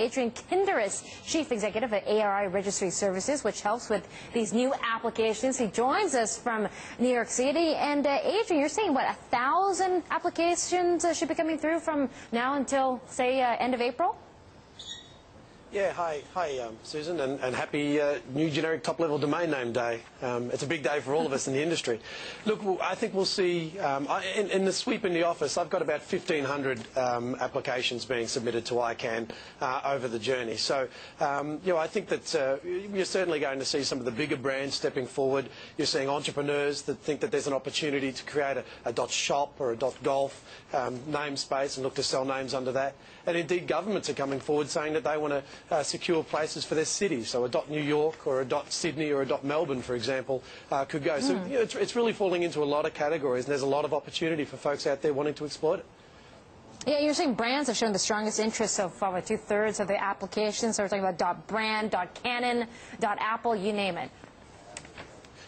Adrian Kinderis, Chief Executive at ARI Registry Services, which helps with these new applications. He joins us from New York City. And uh, Adrian, you're saying, what, a thousand applications uh, should be coming through from now until, say, uh, end of April? Yeah, hi, hi, um, Susan, and, and happy uh, new generic top-level domain name day. Um, it's a big day for all of us in the industry. Look, I think we'll see, um, I, in, in, the sweep in the office, I've got about 1,500 um, applications being submitted to ICANN uh, over the journey. So, um, you know, I think that uh, you're certainly going to see some of the bigger brands stepping forward. You're seeing entrepreneurs that think that there's an opportunity to create a, a .shop or a .golf um, namespace and look to sell names under that. And indeed, governments are coming forward saying that they want to uh, secure places for their cities. So a dot New York or a dot Sydney or a dot Melbourne, for example, uh, could go. Mm. So hmm. you know, it's, it's really falling into a lot of categories, and there's a lot of opportunity for folks out there wanting to exploit it. Yeah, you're saying brands have shown the strongest interest so far with two-thirds of the applications. So we're talking about dot .brand, dot .canon, dot .apple, you name it.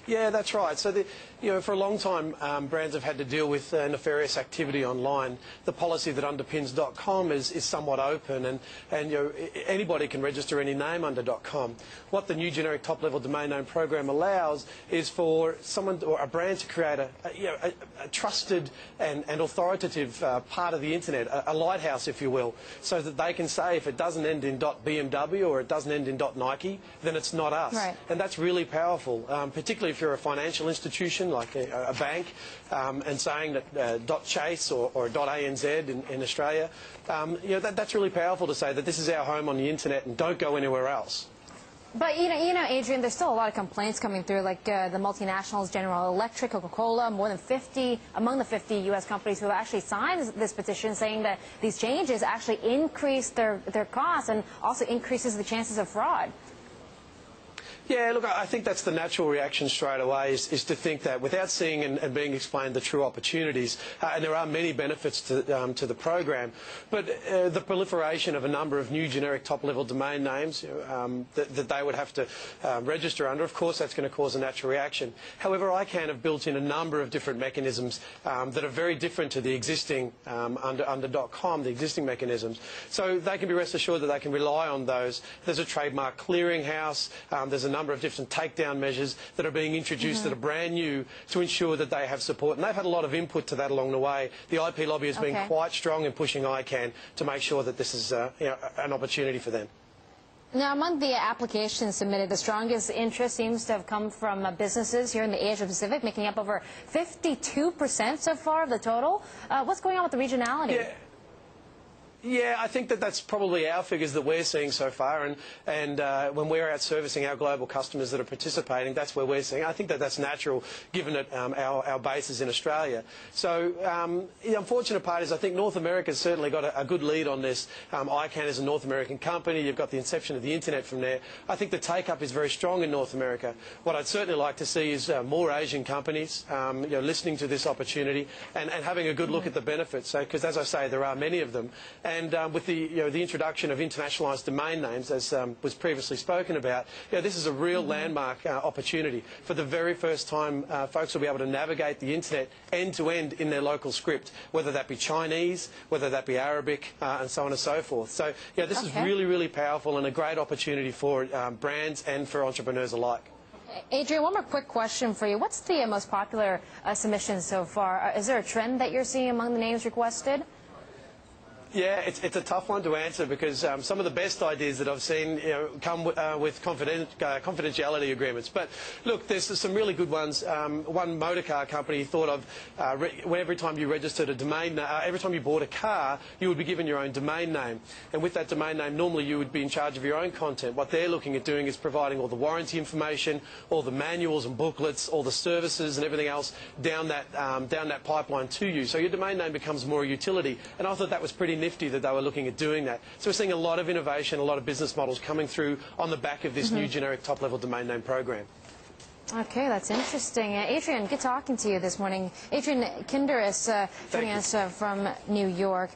Yeah, that's right. So, the, you know, for a long time, um, brands have had to deal with uh, nefarious activity online. The policy that underpins .com is, is somewhat open, and, and you know, anybody can register any name under .com. What the new generic top-level domain name program allows is for someone or a brand to create a, a you know, a, a, trusted and, and authoritative uh, part of the internet, a, a, lighthouse, if you will, so that they can say if it doesn't end in BMW or it doesn't end in Nike, then it's not us. Right. And that's really powerful, um, particularly if you're a financial institution like a, a bank um, and saying that uh, .chase or, or .anz in, in Australia, um, you know, that, that's really powerful to say that this is our home on the internet and don't go anywhere else. But you know, you know, Adrian, there's still a lot of complaints coming through, like uh, the multinationals, General Electric, Coca-Cola, more than 50 among the 50 U.S. companies who have actually signed this petition, saying that these changes actually increase their their costs and also increases the chances of fraud. Yeah, look, I think that's the natural reaction straight away is, is to think that without seeing and, and being explained the true opportunities, uh, and there are many benefits to, um, to the program, but uh, the proliferation of a number of new generic top-level domain names um, that, that, they would have to um, register under, of course that's going to cause a natural reaction. However, ICANN have built in a number of different mechanisms um, that are very different to the existing um, under, under .com, the existing mechanisms. So they can be rest assured that they can rely on those. There's a trademark clearinghouse, um, there's a number of different takedown measures that are being introduced mm -hmm. that are brand new to ensure that they have support. And they've had a lot of input to that along the way. The IP lobby has okay. been quite strong in pushing ICANN to make sure that this is uh, you know, an opportunity for them. Now, among the applications submitted, the strongest interest seems to have come from uh, businesses here in the Asia Pacific, making up over 52% so far of the total. Uh, what's going on with the regionality? Yeah. Yeah, I think that that's probably our figures that we're seeing so far, and and uh, when we're out servicing our global customers that are participating, that's where we're seeing. I think that that's natural, given that um, our our base is in Australia. So um, the unfortunate part is, I think North America's certainly got a, a good lead on this. Um, ICANN is a North American company. You've got the inception of the internet from there. I think the take up is very strong in North America. What I'd certainly like to see is uh, more Asian companies, um, you know, listening to this opportunity and, and having a good look at the benefits. Because so, as I say, there are many of them. And um, with the, you know, the introduction of internationalised domain names, as um, was previously spoken about, you know, this is a real mm -hmm. landmark uh, opportunity. For the very first time, uh, folks will be able to navigate the internet end to end in their local script, whether that be Chinese, whether that be Arabic, uh, and so on and so forth. So, yeah, this okay. is really, really powerful and a great opportunity for um, brands and for entrepreneurs alike. Adrian, one more quick question for you. What's the most popular uh, submission so far? Is there a trend that you're seeing among the names requested? Yeah, it's, it's a tough one to answer because um, some of the best ideas that I've seen you know, come uh, with confident, uh, confidentiality agreements. But look, there's some really good ones. Um, one motor car company thought of uh, every time you registered a domain, uh, every time you bought a car, you would be given your own domain name. And with that domain name, normally you would be in charge of your own content. What they're looking at doing is providing all the warranty information, all the manuals and booklets, all the services and everything else down that, um, down that pipeline to you. So your domain name becomes more a utility. And I thought that was pretty nifty that they were looking at doing that. So we're seeing a lot of innovation, a lot of business models coming through on the back of this mm -hmm. new generic top-level domain name program. Okay, that's interesting. Uh, Adrian, good talking to you this morning. Adrian Kinderis uh, joining us uh, from New York.